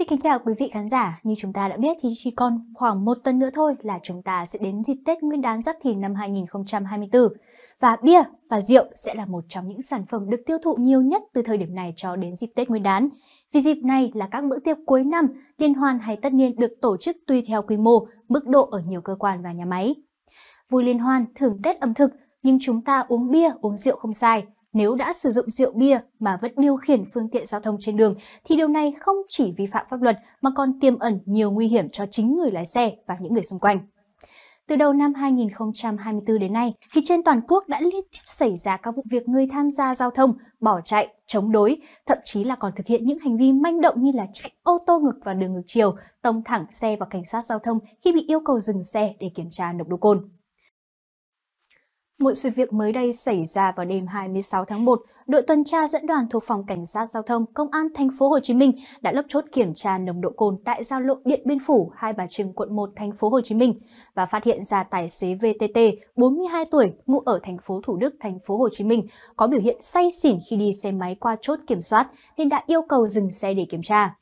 Xin kính chào quý vị khán giả. Như chúng ta đã biết thì chỉ còn khoảng một tuần nữa thôi là chúng ta sẽ đến dịp Tết Nguyên đán Giáp Thìn năm 2024. Và bia và rượu sẽ là một trong những sản phẩm được tiêu thụ nhiều nhất từ thời điểm này cho đến dịp Tết Nguyên đán. Vì dịp này là các bữa tiệc cuối năm, liên hoan hay tất niên được tổ chức tùy theo quy mô, mức độ ở nhiều cơ quan và nhà máy. Vui liên hoan, thưởng Tết ẩm thực, nhưng chúng ta uống bia, uống rượu không sai nếu đã sử dụng rượu bia mà vẫn điều khiển phương tiện giao thông trên đường thì điều này không chỉ vi phạm pháp luật mà còn tiềm ẩn nhiều nguy hiểm cho chính người lái xe và những người xung quanh. Từ đầu năm 2024 đến nay, thì trên toàn quốc đã liên tiếp xảy ra các vụ việc người tham gia giao thông bỏ chạy, chống đối, thậm chí là còn thực hiện những hành vi manh động như là chạy ô tô ngược vào đường ngược chiều, tông thẳng xe vào cảnh sát giao thông khi bị yêu cầu dừng xe để kiểm tra nồng độ cồn. Một sự việc mới đây xảy ra vào đêm 26 tháng 1, đội tuần tra dẫn đoàn thuộc phòng cảnh sát giao thông công an thành phố Hồ Chí Minh đã lấp chốt kiểm tra nồng độ cồn tại giao lộ Điện Biên Phủ, Hai Bà Trưng, quận 1, thành phố Hồ Chí Minh và phát hiện ra tài xế VTT 42 tuổi ngụ ở thành phố Thủ Đức, thành phố Hồ Chí Minh có biểu hiện say xỉn khi đi xe máy qua chốt kiểm soát nên đã yêu cầu dừng xe để kiểm tra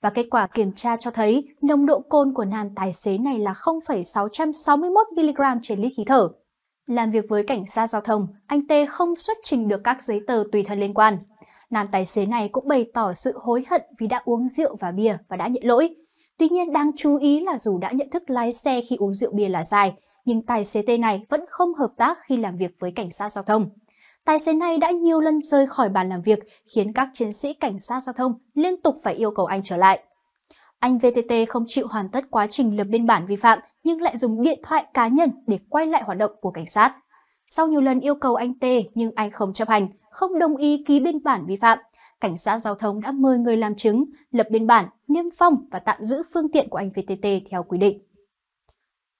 và kết quả kiểm tra cho thấy nồng độ cồn của nam tài xế này là 0,661 mg trên lít khí thở. Làm việc với cảnh sát giao thông, anh T không xuất trình được các giấy tờ tùy thân liên quan. Nam tài xế này cũng bày tỏ sự hối hận vì đã uống rượu và bia và đã nhận lỗi. Tuy nhiên đáng chú ý là dù đã nhận thức lái xe khi uống rượu bia là sai, nhưng tài xế T này vẫn không hợp tác khi làm việc với cảnh sát giao thông. Tài xế này đã nhiều lần rơi khỏi bàn làm việc, khiến các chiến sĩ cảnh sát giao thông liên tục phải yêu cầu anh trở lại. Anh VTT không chịu hoàn tất quá trình lập biên bản vi phạm nhưng lại dùng điện thoại cá nhân để quay lại hoạt động của cảnh sát. Sau nhiều lần yêu cầu anh T nhưng anh không chấp hành, không đồng ý ký biên bản vi phạm. Cảnh sát giao thông đã mời người làm chứng, lập biên bản, niêm phong và tạm giữ phương tiện của anh VTT theo quy định.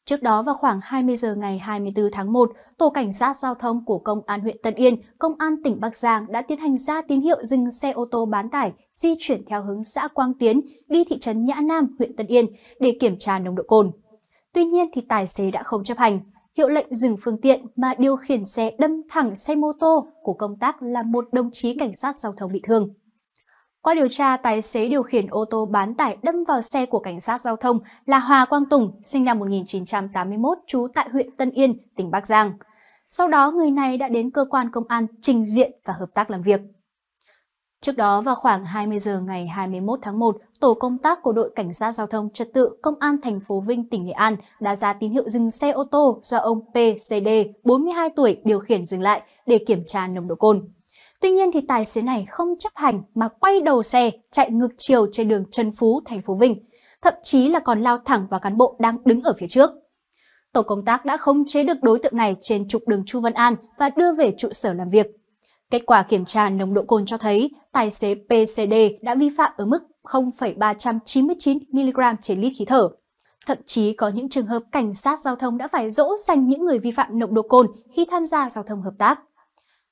Trước đó vào khoảng 20 giờ ngày 24 tháng 1, Tổ Cảnh sát Giao thông của Công an huyện Tân Yên, Công an tỉnh Bắc Giang đã tiến hành ra tín hiệu dừng xe ô tô bán tải di chuyển theo hướng xã Quang Tiến đi thị trấn Nhã Nam, huyện Tân Yên để kiểm tra nồng độ cồn. Tuy nhiên thì tài xế đã không chấp hành, hiệu lệnh dừng phương tiện mà điều khiển xe đâm thẳng xe mô tô của công tác là một đồng chí cảnh sát giao thông bị thương. Qua điều tra, tài xế điều khiển ô tô bán tải đâm vào xe của cảnh sát giao thông là Hòa Quang Tùng, sinh năm 1981, trú tại huyện Tân Yên, tỉnh Bắc Giang. Sau đó, người này đã đến cơ quan công an trình diện và hợp tác làm việc. Trước đó vào khoảng 20 giờ ngày 21 tháng 1, tổ công tác của đội cảnh sát giao thông trật tự công an thành phố Vinh tỉnh Nghệ An đã ra tín hiệu dừng xe ô tô do ông PCD 42 tuổi điều khiển dừng lại để kiểm tra nồng độ cồn. Tuy nhiên thì tài xế này không chấp hành mà quay đầu xe chạy ngược chiều trên đường Trần Phú, thành phố Vinh, thậm chí là còn lao thẳng vào cán bộ đang đứng ở phía trước. Tổ công tác đã khống chế được đối tượng này trên trục đường Chu Văn An và đưa về trụ sở làm việc. Kết quả kiểm tra nồng độ cồn cho thấy tài xế PCD đã vi phạm ở mức 0,399 mg trên lít khí thở. Thậm chí có những trường hợp cảnh sát giao thông đã phải dỗ dành những người vi phạm nồng độ cồn khi tham gia giao thông hợp tác.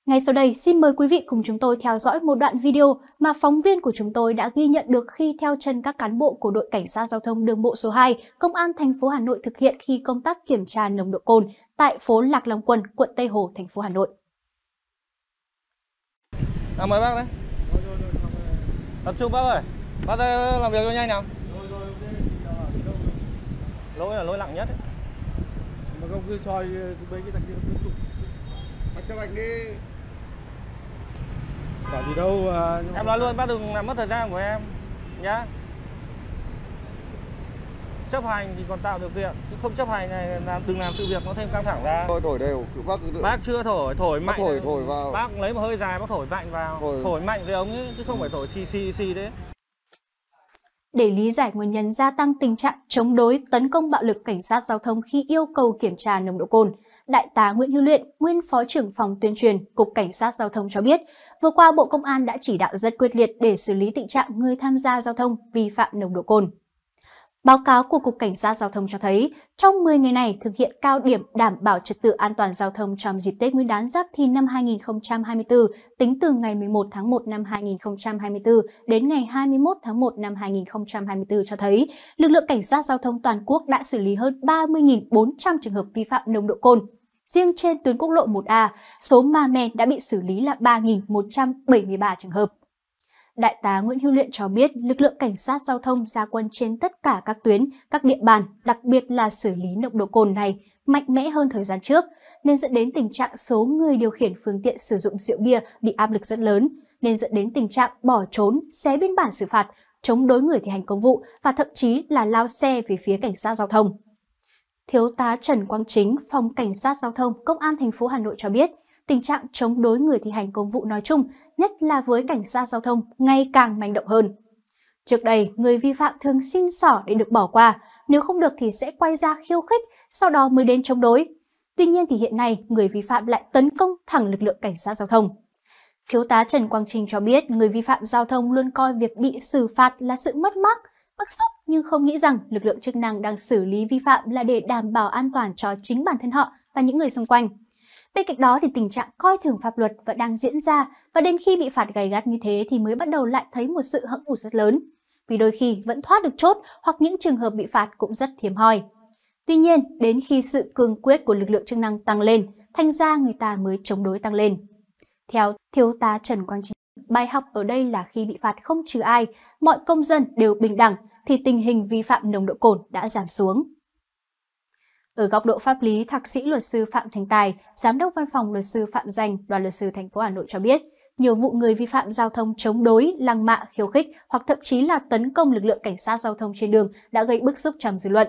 Ngay sau đây, xin mời quý vị cùng chúng tôi theo dõi một đoạn video mà phóng viên của chúng tôi đã ghi nhận được khi theo chân các cán bộ của đội cảnh sát giao thông đường bộ số 2, Công an thành phố Hà Nội thực hiện khi công tác kiểm tra nồng độ cồn tại phố Lạc Long Quân, quận Tây Hồ, thành phố Hà Nội. À, mời bác đấy. Tập trung bác ơi. Bác ơi, làm việc cho nhanh nào. Lỗi là lỗi nặng nhất. Ấy. Mà không cứ soi mấy cái thằng kia cứ chụp. Cho anh đi. Bảo gì đâu. À, Em nói luôn bác đừng làm mất thời gian của em nhá. Chấp hành thì còn tạo điều kiện, chứ không chấp hành này làm đừng làm sự việc nó thêm căng thẳng ra. Thôi thổi đều, cứ bác cứ Bác chưa thổi, thổi Bác mạnh. thổi, thổi vào. Bác lấy một hơi dài bác thổi mạnh vào. Thổi. Thổi mạnh với ống ấy, chứ không phải thổi xì xì xì đấy. Để lý giải nguyên nhân gia tăng tình trạng chống đối tấn công bạo lực cảnh sát giao thông khi yêu cầu kiểm tra nồng độ cồn, Đại tá Nguyễn Hữu Luyện, nguyên Phó trưởng phòng tuyên truyền, Cục Cảnh sát Giao thông cho biết, vừa qua Bộ Công an đã chỉ đạo rất quyết liệt để xử lý tình trạng người tham gia giao thông vi phạm nồng độ cồn. Báo cáo của Cục Cảnh sát Giao thông cho thấy, trong 10 ngày này thực hiện cao điểm đảm bảo trật tự an toàn giao thông trong dịp Tết Nguyên đán Giáp Thìn năm 2024, tính từ ngày 11 tháng 1 năm 2024 đến ngày 21 tháng 1 năm 2024 cho thấy, lực lượng Cảnh sát Giao thông toàn quốc đã xử lý hơn 30.400 trường hợp vi phạm nồng độ cồn. Riêng trên tuyến quốc lộ 1A, số ma men đã bị xử lý là 3.173 trường hợp. Đại tá Nguyễn Hữu Luyện cho biết lực lượng cảnh sát giao thông ra quân trên tất cả các tuyến, các địa bàn, đặc biệt là xử lý nồng độ cồn này mạnh mẽ hơn thời gian trước, nên dẫn đến tình trạng số người điều khiển phương tiện sử dụng rượu bia bị áp lực rất lớn, nên dẫn đến tình trạng bỏ trốn, xé biên bản xử phạt, chống đối người thi hành công vụ và thậm chí là lao xe về phía cảnh sát giao thông. Thiếu tá Trần Quang Chính, phòng cảnh sát giao thông, công an thành phố Hà Nội cho biết, tình trạng chống đối người thi hành công vụ nói chung, nhất là với cảnh sát giao thông, ngày càng manh động hơn. Trước đây, người vi phạm thường xin xỏ để được bỏ qua, nếu không được thì sẽ quay ra khiêu khích, sau đó mới đến chống đối. Tuy nhiên thì hiện nay, người vi phạm lại tấn công thẳng lực lượng cảnh sát giao thông. Thiếu tá Trần Quang Trinh cho biết người vi phạm giao thông luôn coi việc bị xử phạt là sự mất mát, bức xúc nhưng không nghĩ rằng lực lượng chức năng đang xử lý vi phạm là để đảm bảo an toàn cho chính bản thân họ và những người xung quanh. Bên cạnh đó thì tình trạng coi thường pháp luật vẫn đang diễn ra và đến khi bị phạt gay gắt như thế thì mới bắt đầu lại thấy một sự hững hụt rất lớn. Vì đôi khi vẫn thoát được chốt hoặc những trường hợp bị phạt cũng rất hiếm hoi. Tuy nhiên, đến khi sự cương quyết của lực lượng chức năng tăng lên, thành ra người ta mới chống đối tăng lên. Theo Thiếu tá Trần Quang Trí, bài học ở đây là khi bị phạt không trừ ai, mọi công dân đều bình đẳng, thì tình hình vi phạm nồng độ cồn đã giảm xuống. Ở góc độ pháp lý, Thạc sĩ luật sư Phạm Thành Tài, Giám đốc Văn phòng Luật sư Phạm Danh, Đoàn luật sư thành phố Hà Nội cho biết, nhiều vụ người vi phạm giao thông chống đối, lăng mạ, khiêu khích hoặc thậm chí là tấn công lực lượng cảnh sát giao thông trên đường đã gây bức xúc trong dư luận.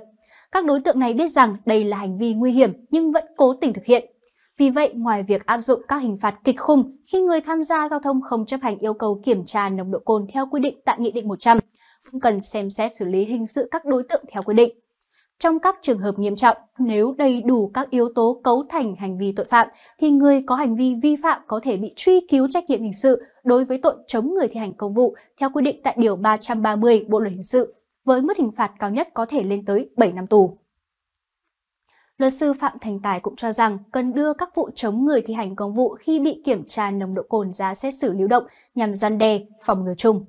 Các đối tượng này biết rằng đây là hành vi nguy hiểm nhưng vẫn cố tình thực hiện. Vì vậy, ngoài việc áp dụng các hình phạt kịch khung khi người tham gia giao thông không chấp hành yêu cầu kiểm tra nồng độ cồn theo quy định tại Nghị định 100, cũng cần xem xét xử lý hình sự các đối tượng theo quy định. Trong các trường hợp nghiêm trọng, nếu đầy đủ các yếu tố cấu thành hành vi tội phạm, thì người có hành vi vi phạm có thể bị truy cứu trách nhiệm hình sự đối với tội chống người thi hành công vụ theo quy định tại Điều 330 Bộ Luật Hình sự, với mức hình phạt cao nhất có thể lên tới 7 năm tù. Luật sư Phạm Thành Tài cũng cho rằng cần đưa các vụ chống người thi hành công vụ khi bị kiểm tra nồng độ cồn ra xét xử lưu động nhằm gian đe, phòng ngừa chung.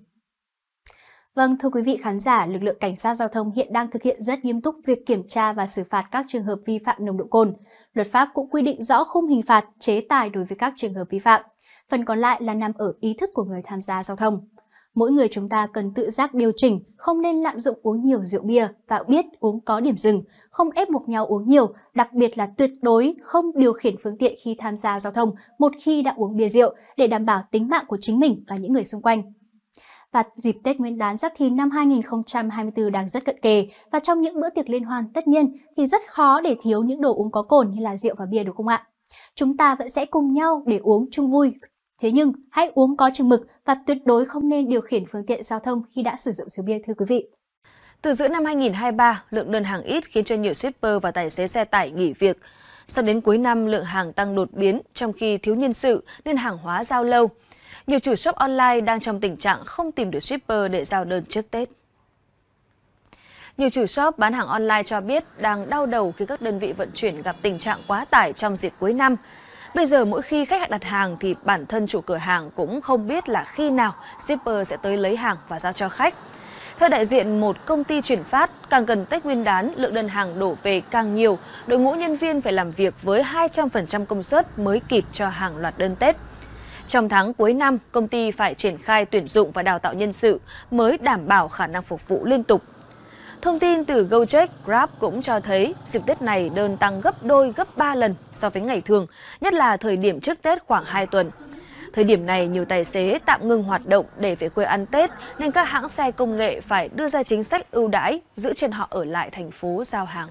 Vâng, thưa quý vị khán giả, lực lượng cảnh sát giao thông hiện đang thực hiện rất nghiêm túc việc kiểm tra và xử phạt các trường hợp vi phạm nồng độ cồn. Luật pháp cũng quy định rõ khung hình phạt, chế tài đối với các trường hợp vi phạm. Phần còn lại là nằm ở ý thức của người tham gia giao thông. Mỗi người chúng ta cần tự giác điều chỉnh, không nên lạm dụng uống nhiều rượu bia và biết uống có điểm dừng, không ép buộc nhau uống nhiều, đặc biệt là tuyệt đối không điều khiển phương tiện khi tham gia giao thông một khi đã uống bia rượu để đảm bảo tính mạng của chính mình và những người xung quanh. Và dịp Tết Nguyên đán Giáp Thìn năm 2024 đang rất cận kề và trong những bữa tiệc liên hoan tất nhiên thì rất khó để thiếu những đồ uống có cồn như là rượu và bia đúng không ạ? Chúng ta vẫn sẽ cùng nhau để uống chung vui Thế nhưng hãy uống có chừng mực và tuyệt đối không nên điều khiển phương tiện giao thông khi đã sử dụng rượu bia thưa quý vị. Từ giữa năm 2023, lượng đơn hàng ít khiến cho nhiều shipper và tài xế xe tải nghỉ việc. Sau đến cuối năm, lượng hàng tăng đột biến trong khi thiếu nhân sự nên hàng hóa giao lâu. Nhiều chủ shop online đang trong tình trạng không tìm được shipper để giao đơn trước Tết. Nhiều chủ shop bán hàng online cho biết đang đau đầu khi các đơn vị vận chuyển gặp tình trạng quá tải trong dịp cuối năm. Bây giờ mỗi khi khách hàng đặt hàng thì bản thân chủ cửa hàng cũng không biết là khi nào shipper sẽ tới lấy hàng và giao cho khách. Theo đại diện một công ty chuyển phát, càng gần Tết Nguyên đán, lượng đơn hàng đổ về càng nhiều, đội ngũ nhân viên phải làm việc với 200% công suất mới kịp cho hàng loạt đơn Tết. Trong tháng cuối năm, công ty phải triển khai tuyển dụng và đào tạo nhân sự mới đảm bảo khả năng phục vụ liên tục Thông tin từ Gojek, Grab cũng cho thấy dịp Tết này đơn tăng gấp đôi gấp 3 lần so với ngày thường, nhất là thời điểm trước Tết khoảng 2 tuần. Thời điểm này, nhiều tài xế tạm ngừng hoạt động để về quê ăn Tết, nên các hãng xe công nghệ phải đưa ra chính sách ưu đãi, giữ chân họ ở lại thành phố giao hàng.